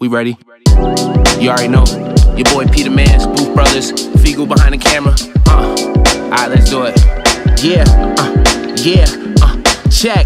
We ready? You already know. Your boy Peter Manns, Booth Brothers, Figub behind the camera. Uh, alright, let's do it. Yeah, uh, yeah, uh, check.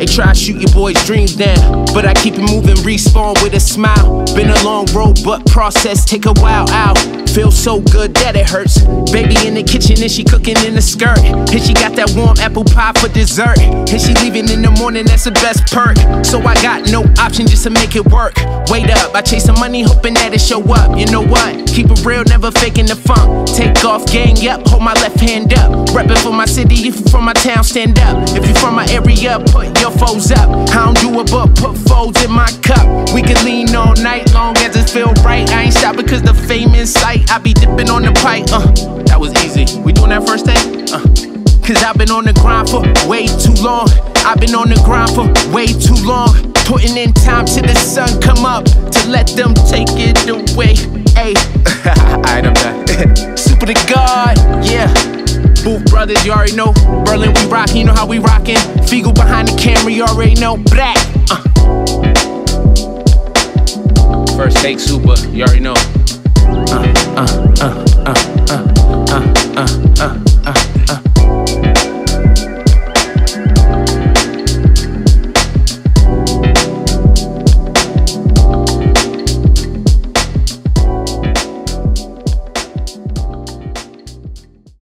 They try to shoot your boy's dreams down, but I keep it moving, respawn with a smile. Been a long road, but process take a while out. Feel so good that it hurts. Baby in the kitchen and she cooking in the skirt. And she got that warm apple pie for dessert. And she leaving in the morning, that's the best perk. So I got no option just to make it work. Wait up, I chase some money hoping that it show up. You know what? Keep real, never faking the funk. Take off, gang up, hold my left hand up. Reppin' for my city, if you from my town, stand up. If you from my area, put your foes up. I don't do it, but put foes in my cup. We can lean all night long as it feel right. I ain't stopping cause the fame in sight. I be dipping on the pipe, uh, that was easy. We doing that first day? Uh. Cause I've been on the grind for way too long. I've been on the grind for way too long. Putting in time till the sun come up let them take it away. Hey, alright, I'm done. Super to God, yeah. Booth Brothers, you already know. Berlin, we rockin', you know how we rockin'. Figub behind the camera, you already know. Black. Uh. First take, super, you already know. Uh, uh, uh, uh.